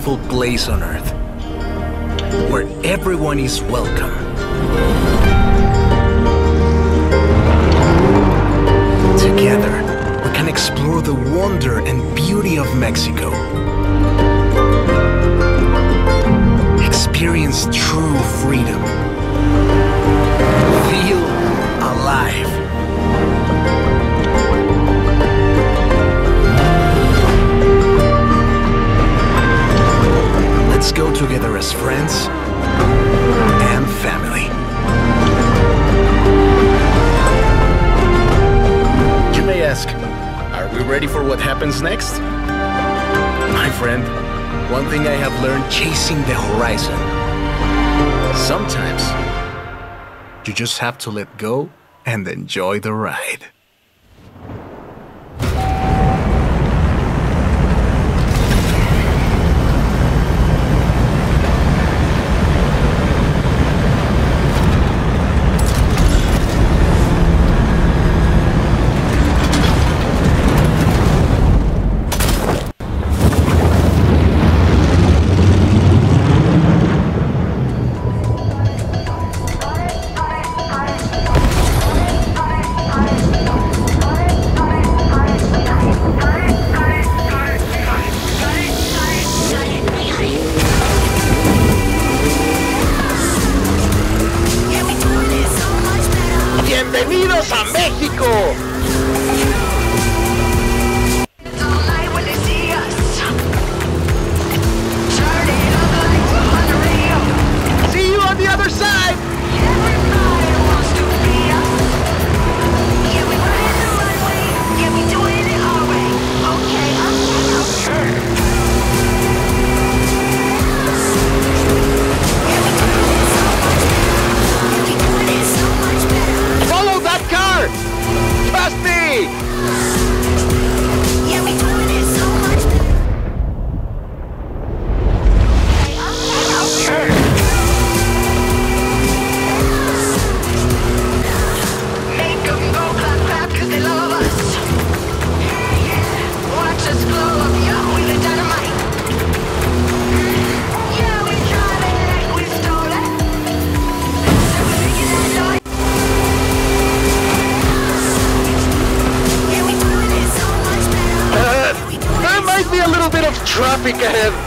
beautiful place on earth, where everyone is welcome. Together, we can explore the wonder and beauty of Mexico. Experience true freedom. Feel alive. Let's go together as friends and family. You may ask, are we ready for what happens next? My friend, one thing I have learned chasing the horizon. Sometimes, you just have to let go and enjoy the ride. ¡Bienvenidos a México! Traffic ahead.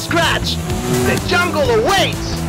scratch. The jungle awaits!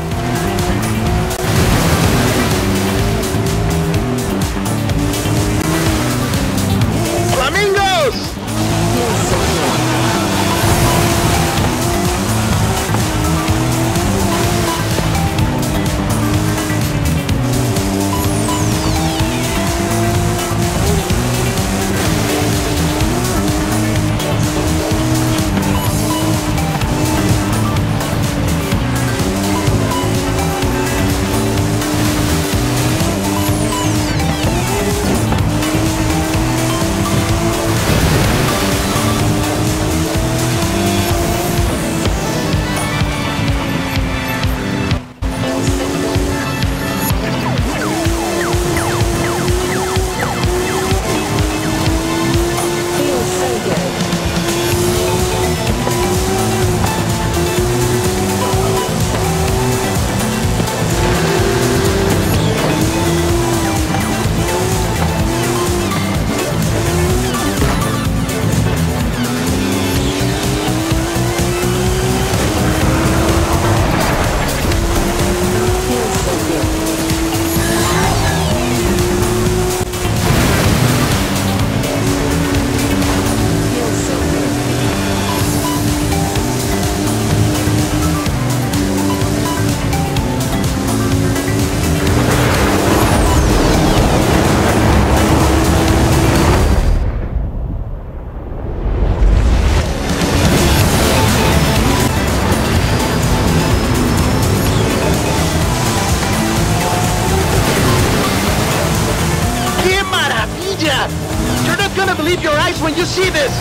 gonna believe your eyes when you see this!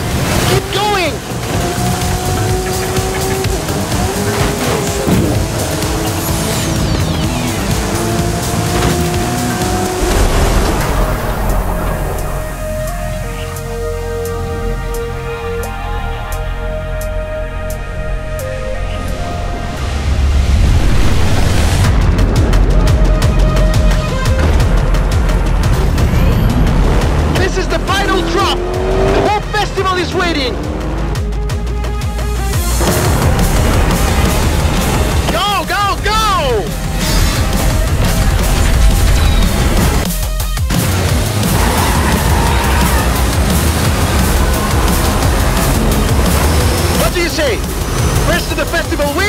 Keep going! the festival.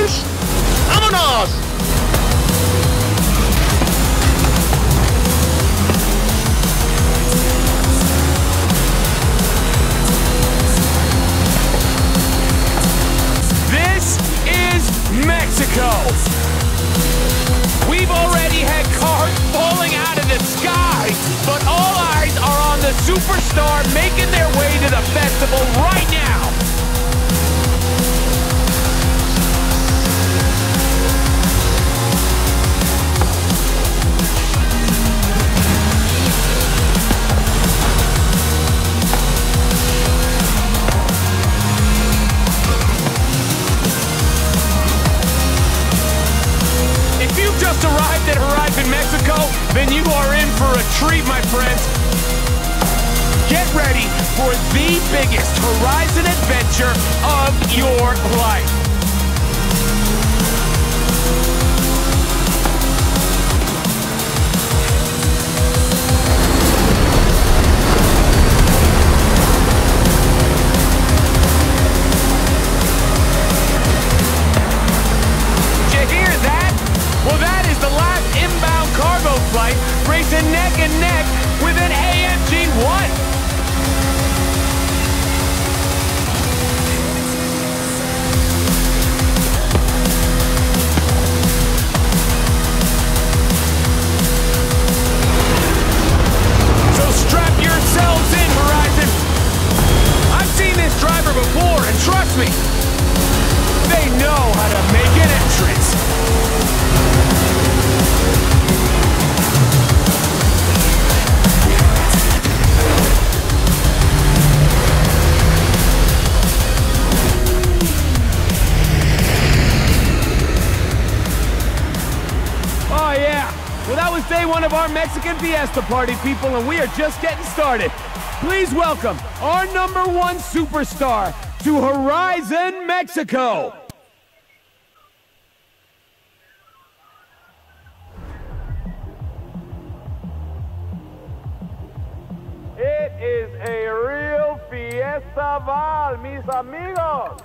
my friends. Get ready for the biggest Horizon adventure of your life. here before, and trust me, they know how to make an entrance. Oh yeah, well that was day one of our Mexican Fiesta party, people, and we are just getting started. Please welcome our number one superstar to Horizon Mexico. It is a real fiesta val, mis amigos.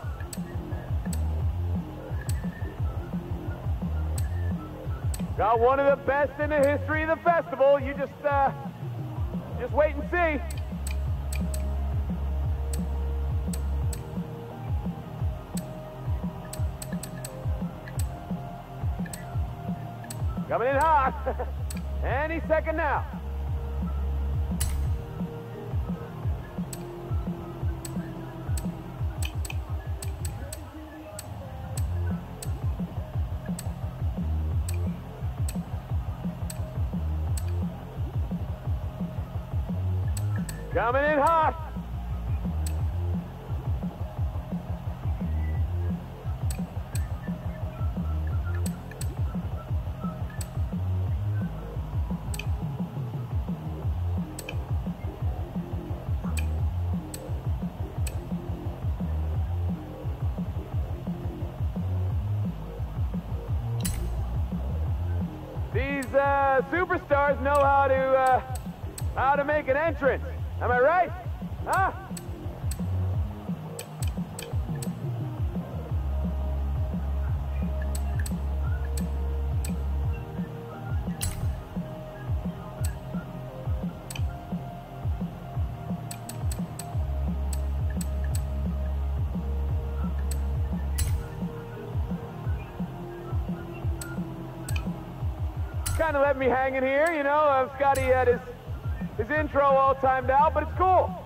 Got one of the best in the history of the festival. You just, uh, just wait and see. Coming in hot. Any second now. Am I right? Huh? Kind of left me hanging here, you know. Uh, Scotty had his his intro all timed out, but it's cool. It's cool.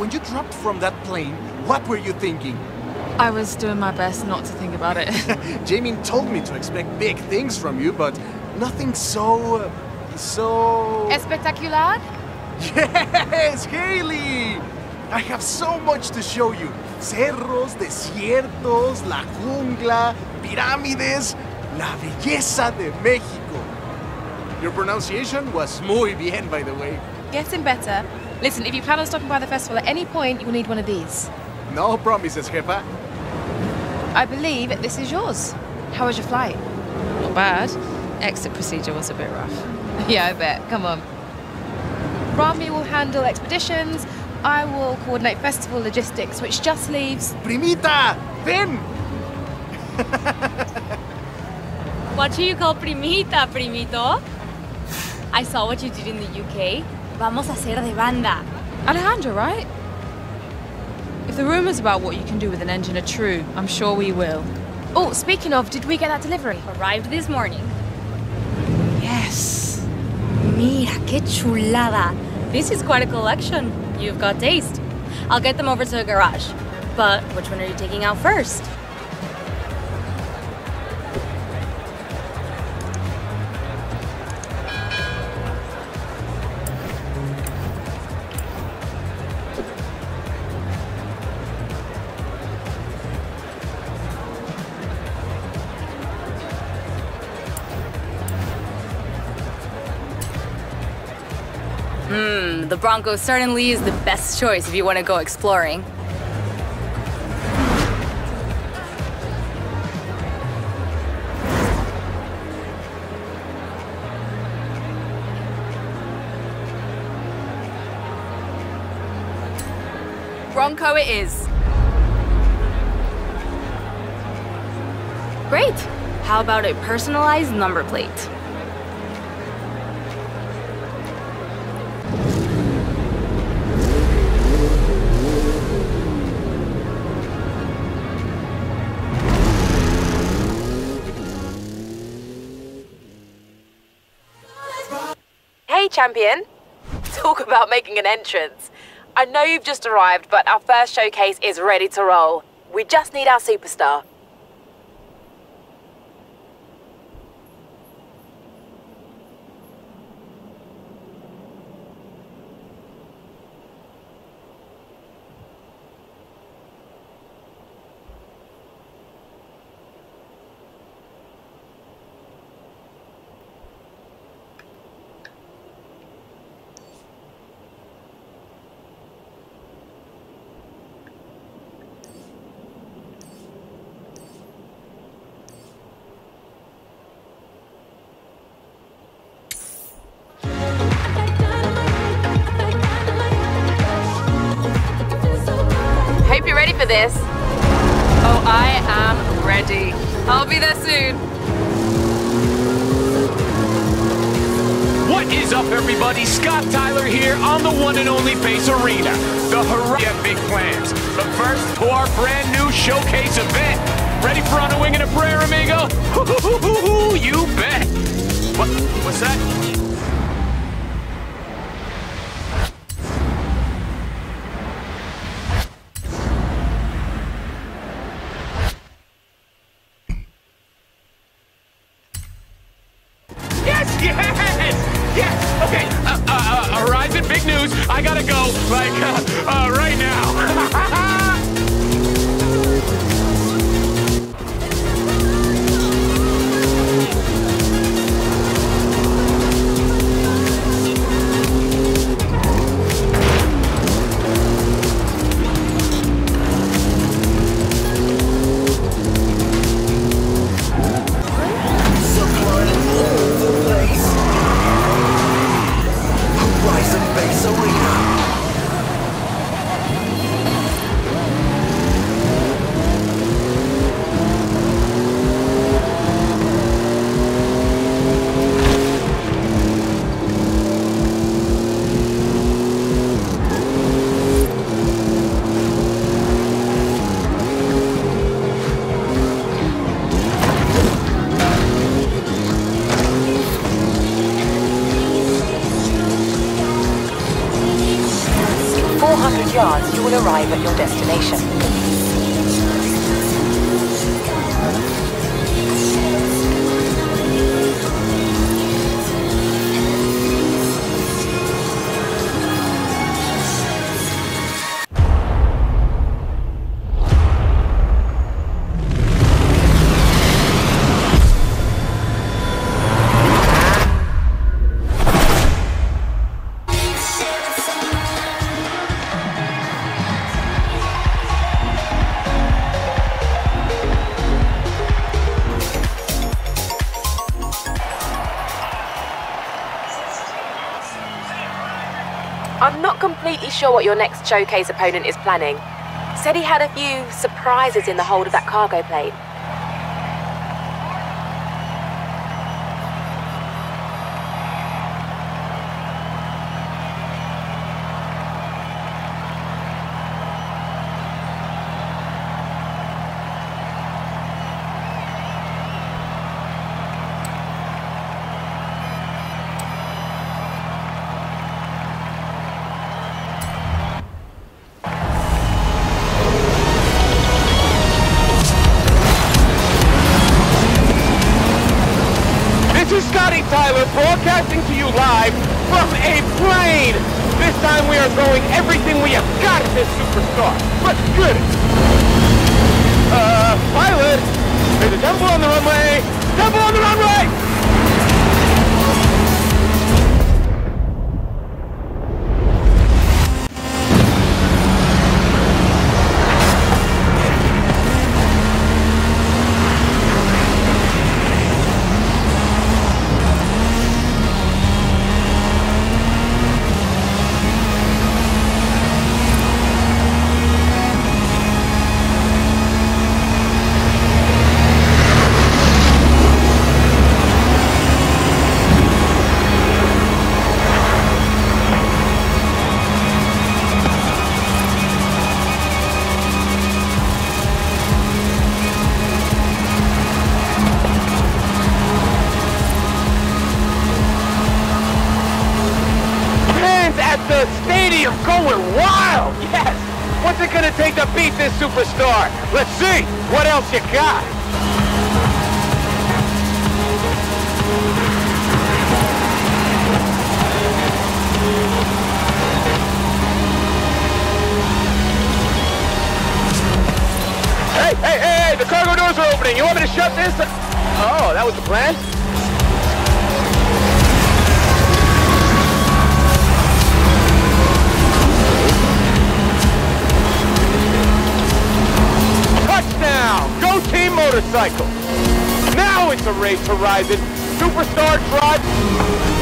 When you dropped from that plane, what were you thinking? I was doing my best not to think about it. Jamie told me to expect big things from you, but nothing so. uh, so. Espectacular? Yes, Haley! I have so much to show you. Cerros, desiertos, la jungla, pirámides, la belleza de México. Your pronunciation was muy bien, by the way. Getting better. Listen, if you plan on stopping by the festival at any point, you'll need one of these. No promises, jefa. I believe this is yours. How was your flight? Not bad. Exit procedure was a bit rough. Yeah, I bet. Come on. Rami will handle expeditions. I will coordinate festival logistics, which just leaves. Primita, ven! What do you call primita, primito? I saw what you did in the UK. Vamos a hacer de banda. Alejandro, right? If the rumors about what you can do with an engine are true, I'm sure we will. Oh, speaking of, did we get that delivery? Arrived this morning. Yes. Mira, qué chulada. This is quite a collection. You've got taste. I'll get them over to the garage. But which one are you taking out first? Hmm, the Bronco certainly is the best choice if you want to go exploring. Bronco it is. Great. How about a personalized number plate? Champion. Talk about making an entrance. I know you've just arrived, but our first showcase is ready to roll. We just need our superstar. Here on the one and only Face Arena. The Horizon have big plans. But first, to our brand new showcase event. Ready for On a Wing and a Prayer, amigo? You bet. What? What's that? Destination. Sure what your next showcase opponent is planning. Said he had a few surprises in the hold of that cargo plane. A plane. This time we are going everything we have got at this superstar. Let's get it. Uh, pilot, there's a temple on the runway. Temple on the runway. This superstar? Let's see! What else you got? Hey, hey, hey! The cargo doors are opening! You want me to shut this? Oh, that was the plan? Motorcycle! Now it's a race, Horizon! Superstar Drive...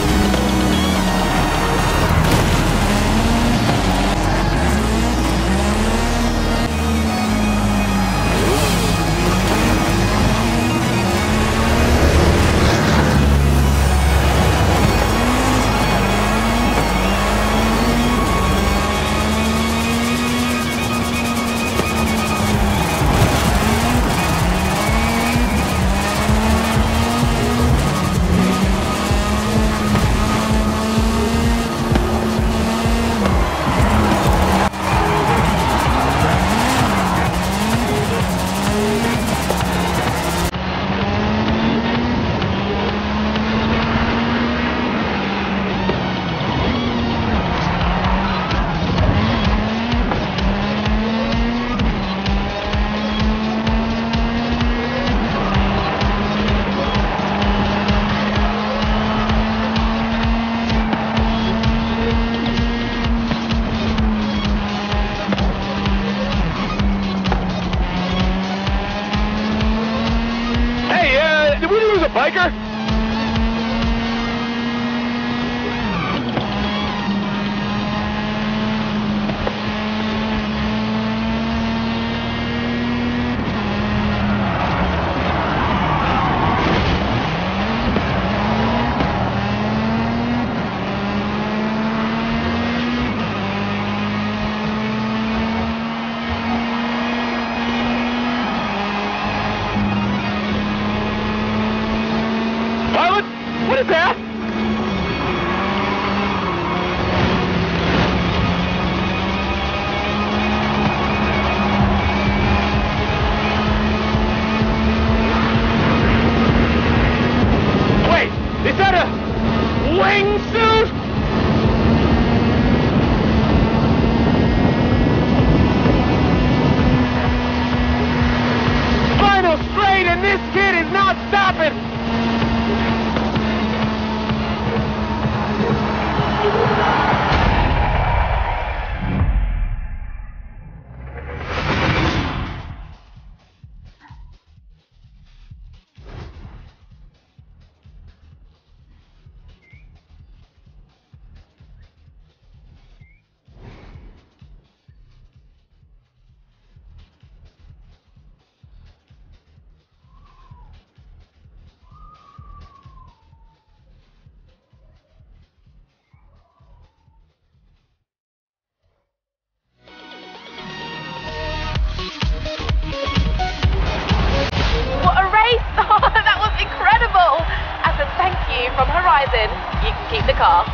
keep the car.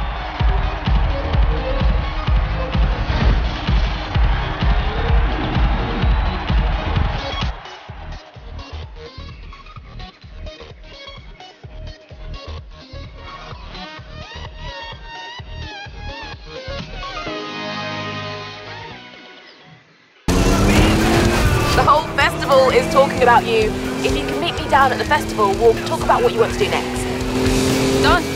The whole festival is talking about you. If you can meet me down at the festival, we'll talk about what you want to do next. Done.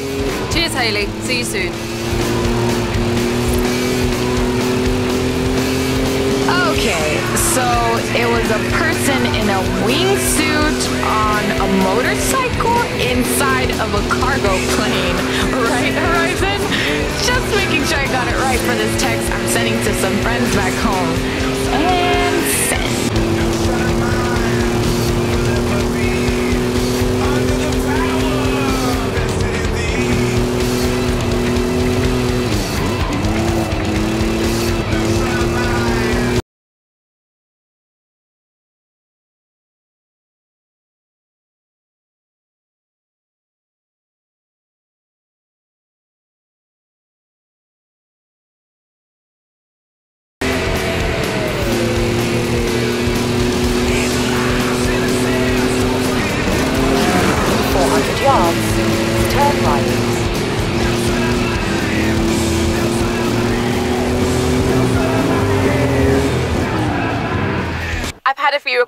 Cheers, See you soon. Okay, so it was a person in a wingsuit on a motorcycle inside of a cargo plane, right, Horizon? Just making sure I got it right for this text I'm sending to some friends back home. And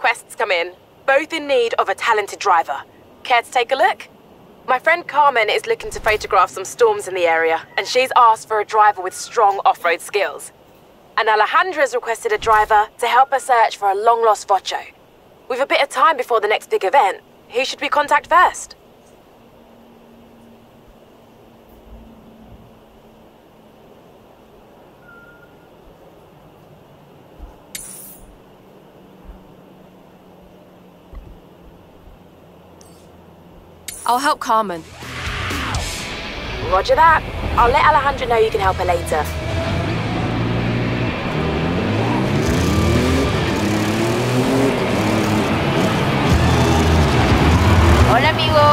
requests come in, both in need of a talented driver. Care to take a look? My friend Carmen is looking to photograph some storms in the area, and she's asked for a driver with strong off-road skills. And Alejandra's requested a driver to help her search for a long-lost Vocho. With a bit of time before the next big event, who should we contact first? I'll help Carmen. Roger that. I'll let Alejandra know you can help her later. Hola, amigo.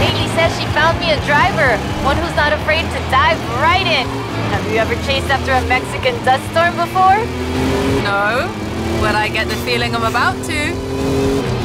Haley says she found me a driver, one who's not afraid to dive right in. Have you ever chased after a Mexican dust storm before? No, but I get the feeling I'm about to.